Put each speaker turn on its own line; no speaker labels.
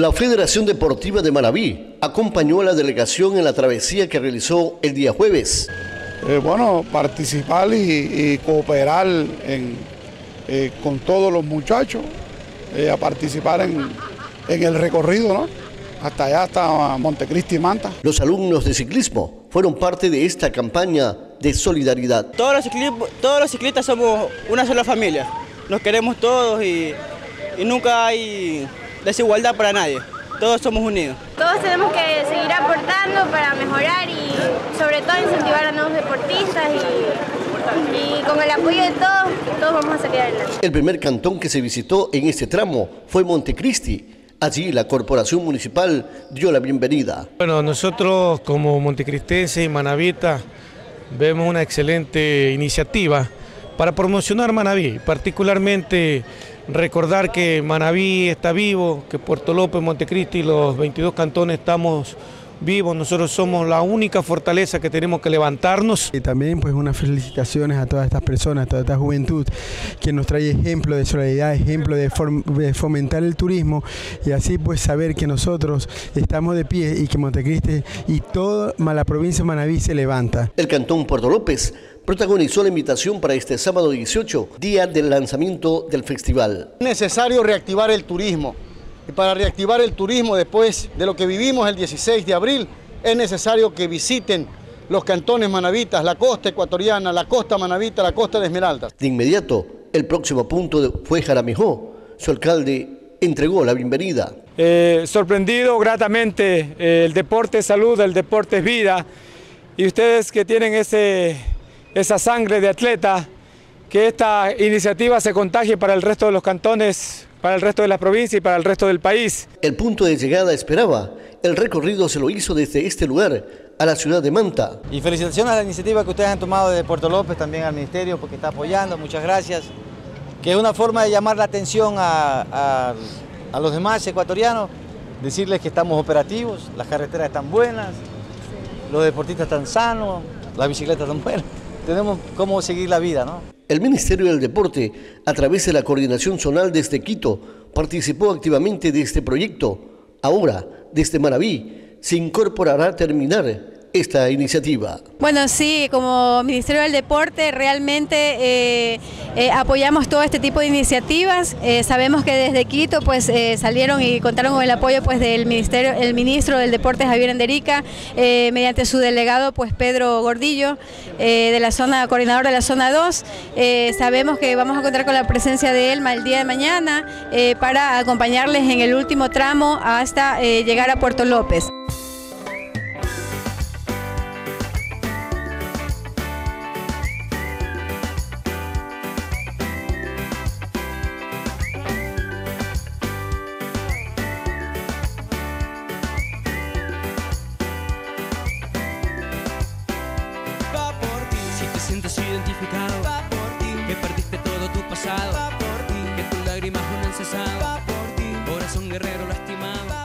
La Federación Deportiva de Manabí acompañó a la delegación en la travesía que realizó el día jueves.
Eh, bueno, participar y, cooperar eh, con todos los muchachos, eh, a participar en, el recorrido, ¿no? Hasta allá, hasta Montecristi y Manta.
Los alumnos de ciclismo fueron parte de esta campaña de solidaridad.
Todos los, todos los ciclistas somos una sola familia, nos queremos todos y nunca hay desigualdad para nadie. Todos somos unidos.
Todos tenemos que seguir aportando para mejorar y sobre todo incentivar a nuevos deportistas y, con el apoyo de todos, todos vamos a salir adelante.
El primer cantón que se visitó en este tramo fue Montecristi. Allí la corporación municipal dio la bienvenida.
Bueno, nosotros como montecristenses y manavitas vemos una excelente iniciativa para promocionar Manaví, particularmente Recordar que Manabí está vivo, que Puerto López, Montecristi y los 22 cantones estamos vivos, nosotros somos la única fortaleza que tenemos que levantarnos.
Y también pues unas felicitaciones a todas estas personas, a toda esta juventud que nos trae ejemplo de solidaridad, ejemplo de, fomentar el turismo y así pues saber que nosotros estamos de pie y que Montecristi y toda la provincia de Manabí se levanta.
El cantón Puerto López protagonizó la invitación para este sábado 18, día del lanzamiento del festival.
Es necesario reactivar el turismo. Y para reactivar el turismo después de lo que vivimos el 16 de abril, es necesario que visiten los cantones manavitas, la costa ecuatoriana, la costa manavita, la costa de Esmeraldas.
De inmediato, el próximo punto fue Jaramijó. Su alcalde entregó la bienvenida.
Eh, sorprendido gratamente, eh, el deporte es salud, el deporte es vida. Y ustedes que tienen ese esa sangre de atleta, que esta iniciativa se contagie para el resto de los cantones, para el resto de la provincia y para el resto del país.
El punto de llegada esperaba. El recorrido se lo hizo desde este lugar a la ciudad de Manta.
Y felicitaciones a la iniciativa que ustedes han tomado de Puerto López, también al Ministerio, porque está apoyando, muchas gracias. Que es una forma de llamar la atención a, a los demás ecuatorianos, decirles que estamos operativos, las carreteras están buenas, los deportistas están sanos, las bicicletas están buenas tenemos cómo seguir la vida, ¿no?
El Ministerio del Deporte, a través de la Coordinación Zonal desde Quito, participó activamente de este proyecto. Ahora, desde Maraví, se incorporará a terminar esta iniciativa?
Bueno, sí, como Ministerio del Deporte realmente eh, eh, apoyamos todo este tipo de iniciativas. Eh, sabemos que desde Quito pues salieron y contaron con el apoyo pues del Ministerio, el ministro del Deporte Javier Enderica, mediante su delegado pues Pedro Gordillo, de la zona, coordinador de la zona 2. sabemos que vamos a contar con la presencia de él el día de mañana para acompañarles en el último tramo hasta llegar a Puerto López.
Sientes. Que perdiste todo tu pasado. Que tus lágrimas no han cesado. Va por ti. Guerrero lastimado.